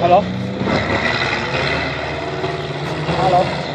Hallå? Oh,